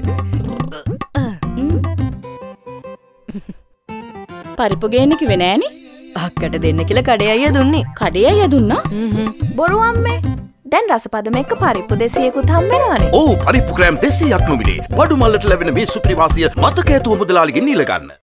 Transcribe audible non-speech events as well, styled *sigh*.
*laughs* පරිප්පු ගේන්න කිව්වේ නෑනේ. අක්කට දෙන්න කියලා කඩේ අයියා දුන්නේ. කඩේ අයියා දුන්නා. බොරු අම්මේ දැන් රසපදම එක්ක පරිප්පු දෙසියකුත් හම්බෙනවනේ ඕ පරිප්පු ග්‍රෑම් දෙසීයක් නොමිලේ වඩු මල්ලට ලැබෙන මේ සුප්‍රිවාසිය මතක ඇතුව මුදලාලිගෙන් නිලගන්න.